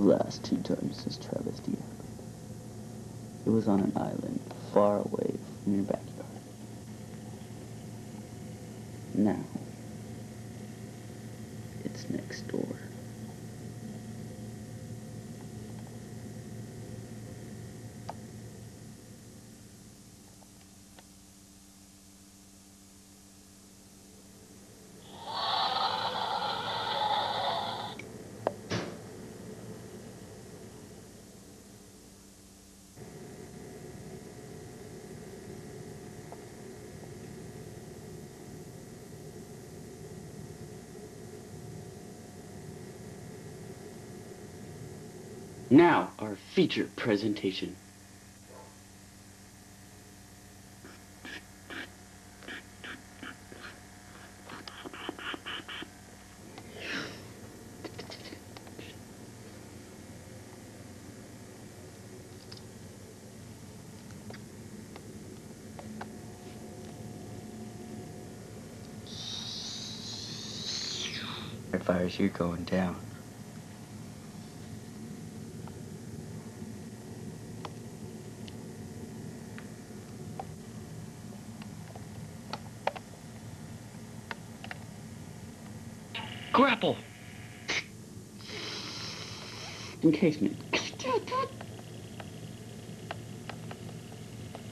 The last two times this travesty happened. It was on an island far away from your backyard. Now, it's next door. Now, our feature presentation. Fires, you're going down. Grapple! Encasement.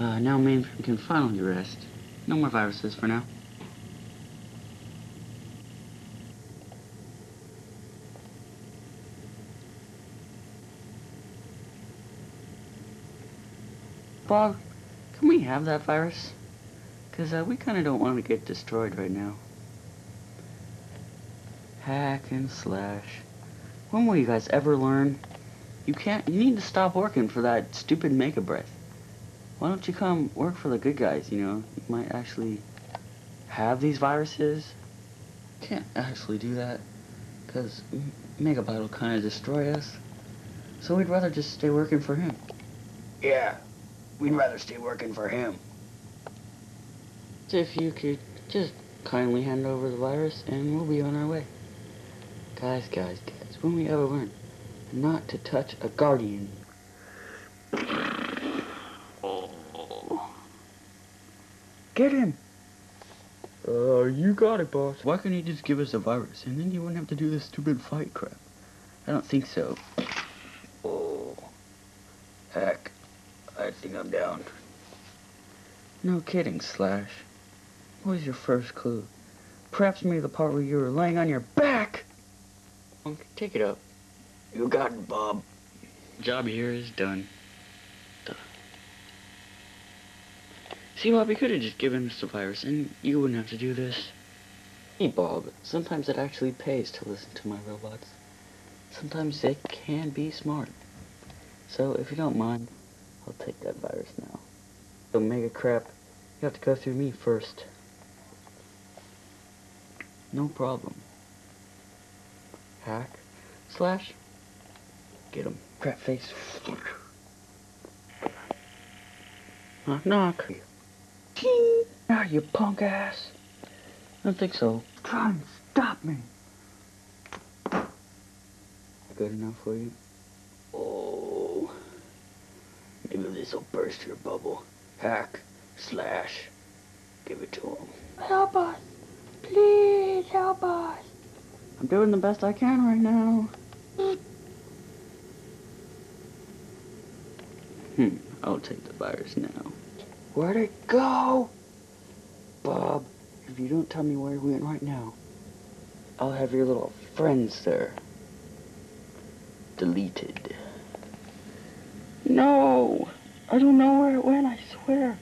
Uh, now mainframe can finally rest. No more viruses for now. Bob, can we have that virus? Because uh, we kind of don't want to get destroyed right now. Hack and slash. When will you guys ever learn? You can't, you need to stop working for that stupid Mega Breath. Why don't you come work for the good guys, you know? You might actually have these viruses. Can't actually do that, because Megabyte will kind of destroy us. So we'd rather just stay working for him. Yeah, we'd rather stay working for him. If you could just kindly hand over the virus, and we'll be on our way. Guys, guys, guys, when we ever learn not to touch a guardian. Get him! Uh, you got it, boss. Why couldn't he just give us a virus, and then you wouldn't have to do this stupid fight crap? I don't think so. Oh, heck, I think I'm down. No kidding, Slash. What was your first clue? Perhaps maybe the part where you were laying on your back? Take it up. You got it, Bob. Job here is done. Duh. See, Bob, you could have just given us the virus, and you wouldn't have to do this. Hey, Bob, sometimes it actually pays to listen to my robots. Sometimes they can be smart. So, if you don't mind, I'll take that virus now. Omega crap, you have to go through me first. No problem hack, slash, get him, crap face. Knock, knock. Ah, you punk ass. I don't think so. Try and stop me. Good enough for you? Oh. Maybe this'll burst your bubble. Hack, slash, give it to him. Help us. Please help us. I'm doing the best I can right now. Hmm, I'll take the virus now. Where'd it go? Bob, if you don't tell me where it went right now, I'll have your little friends there. Deleted. No! I don't know where it went, I swear.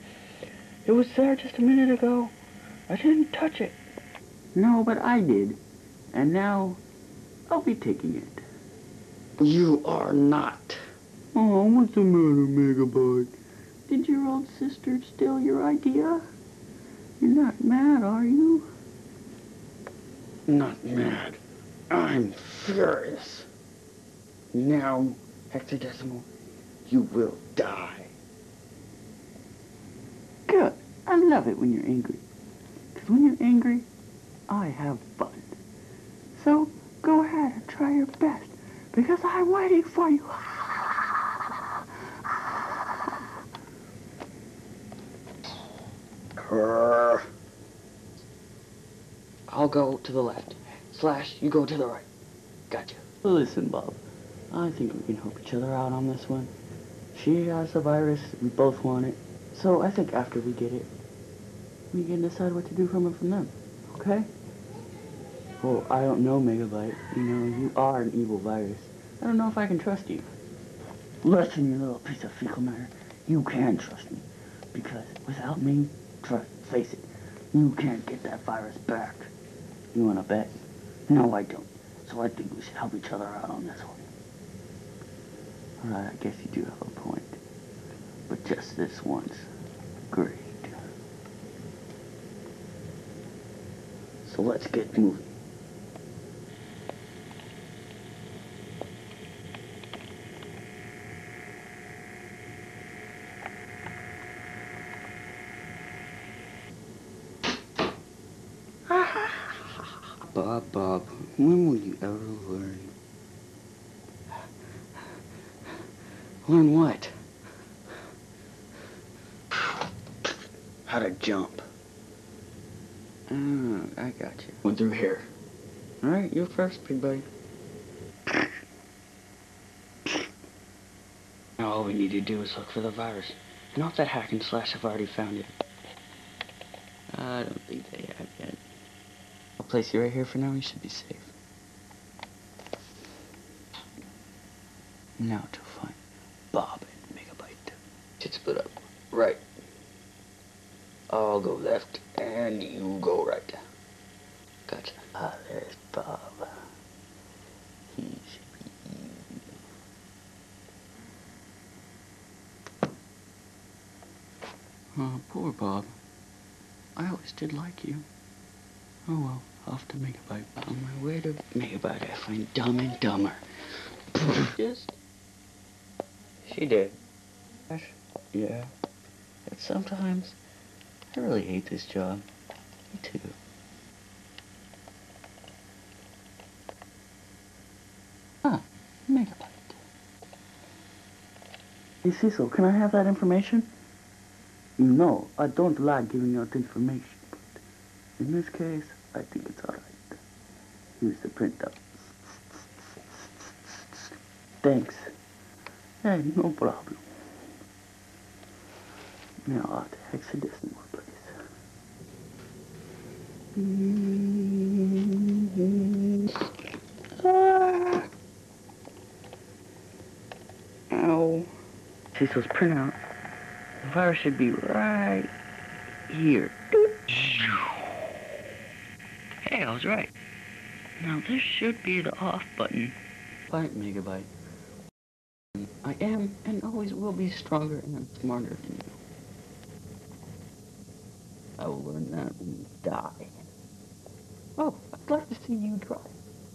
It was there just a minute ago. I didn't touch it. No, but I did. And now, I'll be taking it. You are not. Oh, what's the matter, Megabyte? Did your old sister steal your idea? You're not mad, are you? Not mad. I'm furious. Now, hexadecimal, you will die. Good. I love it when you're angry. Because when you're angry, I have fun. So go ahead and try your best Because I'm waiting for you. I'll go to the left. Slash, you go to the right. Gotcha. Listen, Bob. I think we can help each other out on this one. She has the virus, we both want it. So I think after we get it, we can decide what to do from it from them. Okay? Well, I don't know, Megabyte. You know, you are an evil virus. I don't know if I can trust you. Listen, you little piece of fecal matter. You can trust me. Because without me, trust, face it, you can't get that virus back. You wanna bet? No, I don't. So I think we should help each other out on this one. Alright, I guess you do have a point. But just this once. Great. So let's get moving. Bob, Bob, when will you ever learn? Learn what? How to jump. Oh, I got you. Went through here. Alright, you're first, big buddy. Now all we need to do is look for the virus. And off that hack and slash have already found it. I don't think they have yet. I'll place you right here for now. You should be safe. Now to find Bob and Megabyte. Should split up. Right. I'll go left and you go right. Gotcha. Ah, there's Bob. He should be easy. Oh, poor Bob. I always did like you. Oh well, off to Megabyte. On my way to Megabyte, I find Dumb and Dumber. Just. She did. Yeah. But sometimes, I really hate this job. Me too. Ah, Megabyte. Hey Cecil, can I have that information? No, I don't like giving out information, but in this case, I think it's alright. Here's the printout. Thanks. Hey, no problem. Now off to hexadecimal, please. Ah. Ow. Cecil's printout. The virus should be right here. Hey, I was right. Now this should be the off button. Fight Megabyte. I am and always will be stronger and smarter than you. I will learn that when you die. Oh, I'd like to see you try. A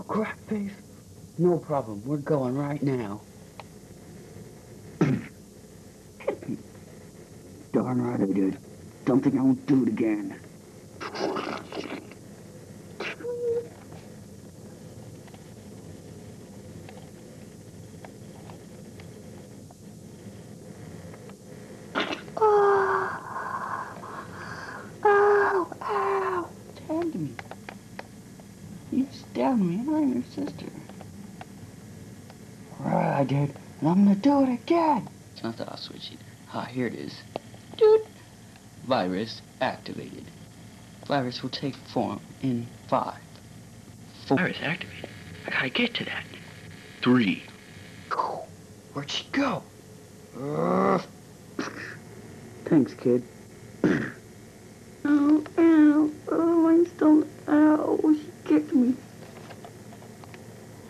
oh, crack face? No problem. We're going right now. Darn right I did. Don't think I won't do it again. Ow, ow. Tend me. You stabbed me and I'm your sister. Right, I did. And I'm gonna do it again. It's not the off switch either. Ah, here it is. Dude. Virus activated. Virus will take form in five. Four. Virus activated. I gotta get to that. Three. Where'd she go? Ugh. Thanks, kid. ow, ow, oh, my stomach, ow, she kicked me.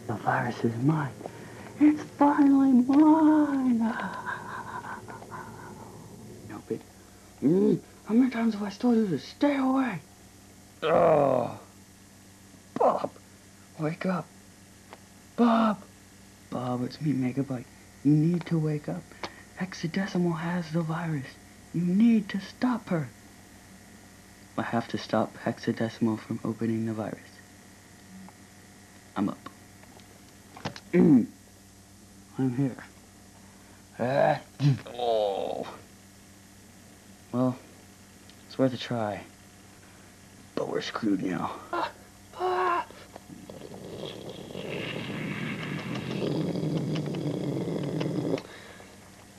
The virus is mine. It's finally mine. Help it. Mm, how many times have I told you to stay away? Oh. Bob, wake up. Bob. Bob, it's me, Megabyte. You need to wake up. Hexadecimal has the virus. You need to stop her. I have to stop Hexadecimal from opening the virus. I'm up. I'm here. Ah, oh. Well, it's worth a try. But we're screwed now.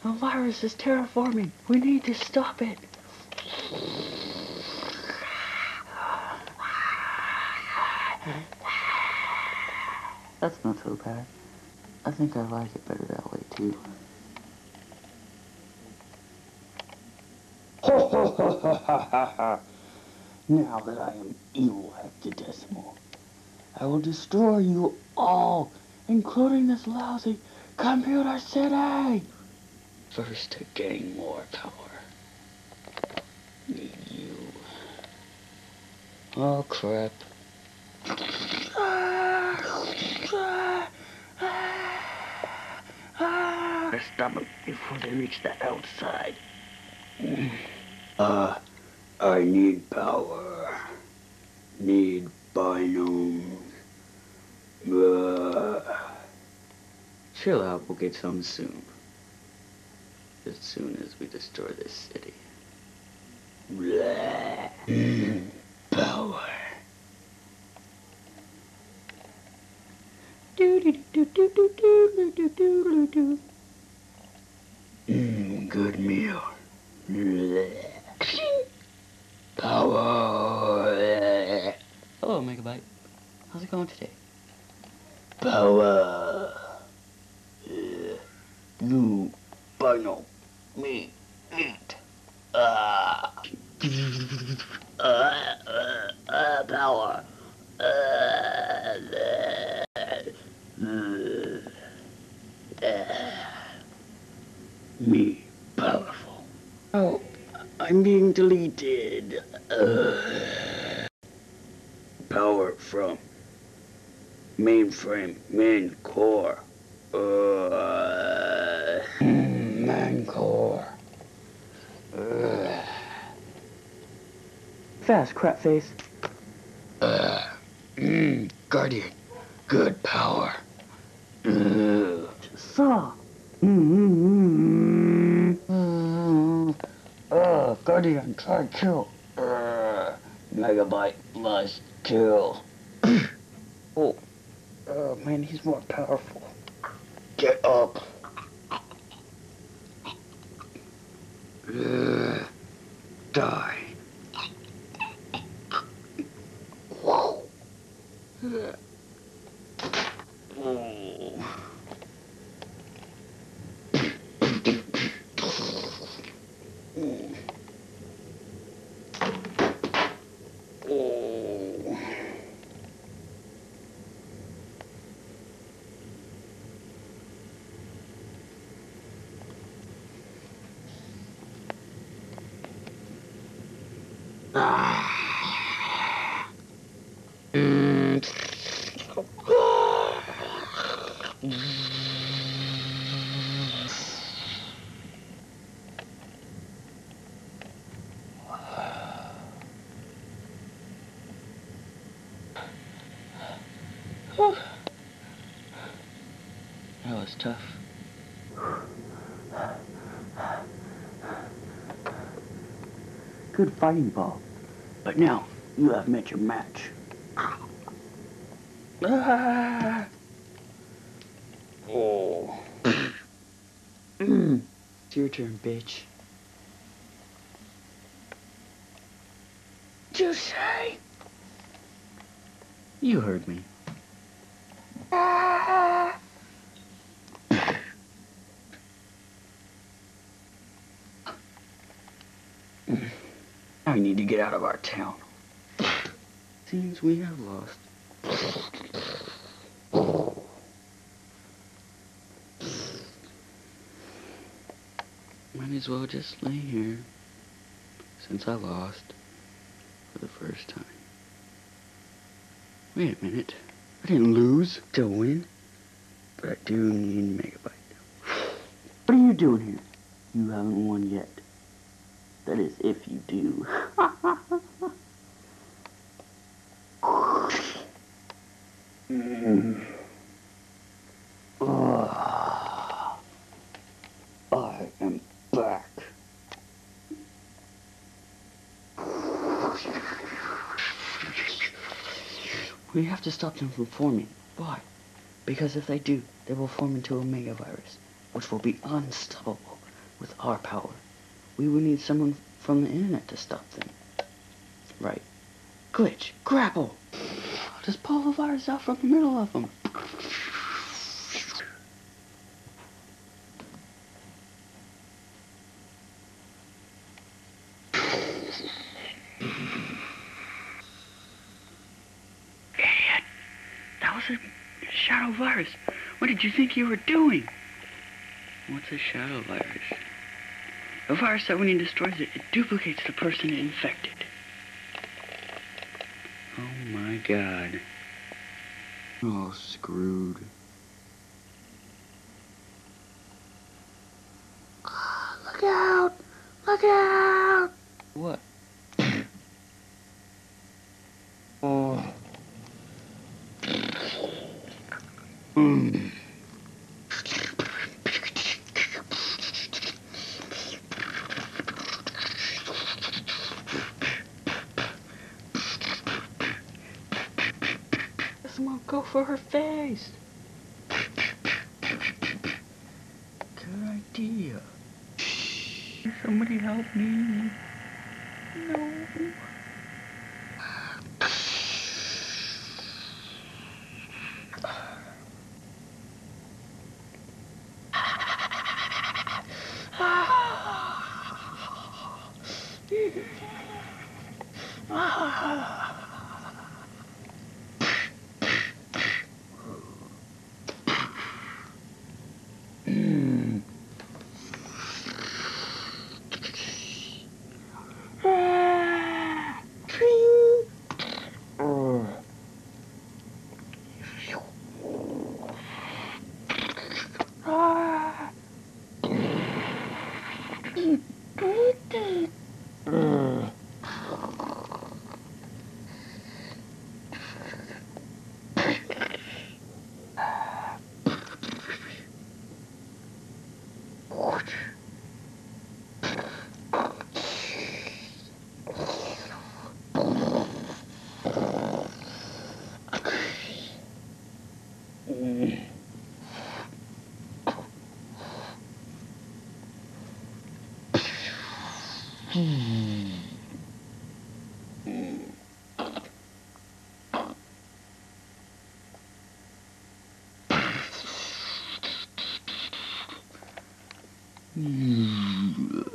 The virus is terraforming. We need to stop it. That's not so bad. I think I like it better that way too. Ho ho ho ho ha ha ha! Now that I am evil Hexadecimal, I will destroy you all, including this lousy computer city! First to gain more power. Need you. Oh crap. Let's stop them before they reach the outside. Uh, I need power. Need binomes. Uh. Chill out, we'll get some soon. As soon as we destroy this city. Blah. Mm, power. Do do do do do do do do do do. Mmm, good meal. Power. Hello, Megabyte. How's it going today? Power. You, Bino, me, eat. Ah. Uh, uh, uh, power. Uh, me powerful. Oh, I'm being deleted. Uh, power from mainframe main core. Uh, main core. Uh, Fast, crap face. Uh, mm, Guardian, good power. Uh, saw. Mm-hmm. Uh, Guardian, try to kill. Uh, Megabyte must kill. oh, uh, man, he's more powerful. Get up. Uh, die. Oh. Oh. Ah. Mm. That was tough. Good fighting, Paul. But now, you have met your match. Ah. Oh. it's your turn, bitch. Did you say? You heard me. I need to get out of our town. Seems we have lost. Might as well just lay here, since I lost for the first time. Wait a minute. I didn't lose to win, but I do need Megabyte. What are you doing here? You haven't won yet. That is, if you do. Mm. Ugh. am back. We have to stop them from forming. Why? Because if they do, they will form into a megavirus, which will be unstoppable with our power. We would need someone from the internet to stop them. Right. Glitch, grapple! Just pull the virus out from the middle of them. Idiot! That was a shadow virus. What did you think you were doing? What's a shadow virus? A virus that when it destroys it, it duplicates the person it infected. Oh my god. Oh, screwed. Look out! Look out! What? oh. Mm. Someone go for her face. Good idea. Somebody help me. No. Mm. Ah! Tring! Oh. Ah! Ugh. Mm. Mm. I'm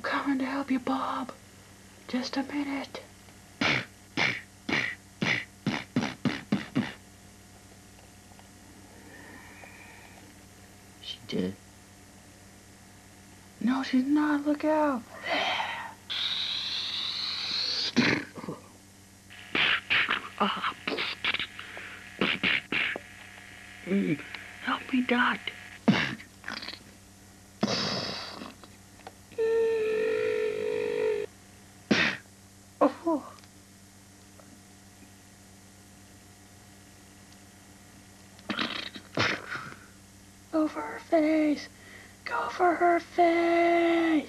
coming to help you, Bob. Just a minute. She did. No, she's not. Look out. Ah. Mm, Help me, Dot. Oh. Go for her face! Go for her face!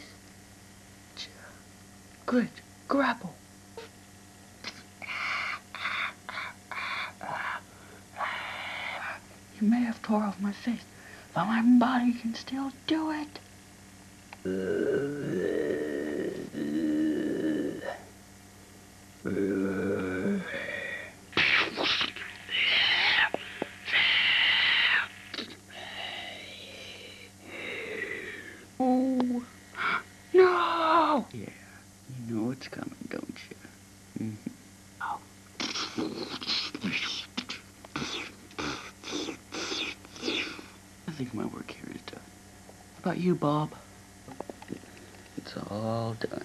Good. Grapple. You may have tore off my face, but my body can still do it. Oh! No! Yeah, you know it's coming, don't you? Mhm. Think my work here is done. How about you, Bob? It's all done.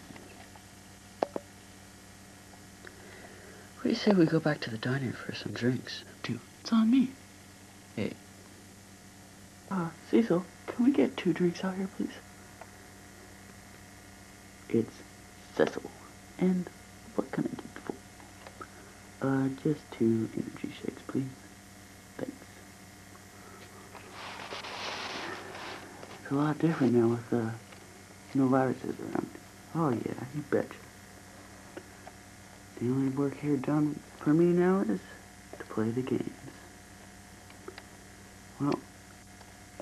What do you say we go back to the diner for some drinks? Dude, it's on me. Hey. Uh, Cecil, can we get two drinks out here, please? It's Cecil. And what can I get for? Uh, just two energy shakes, please. It's a lot different now with uh, no viruses around. Oh yeah, you betcha. The only work here done for me now is to play the games. Well,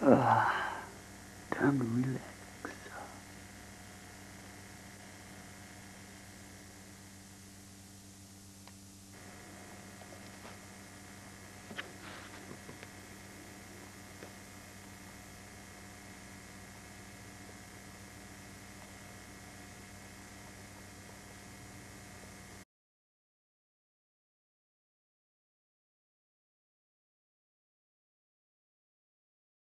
uh, time to relax.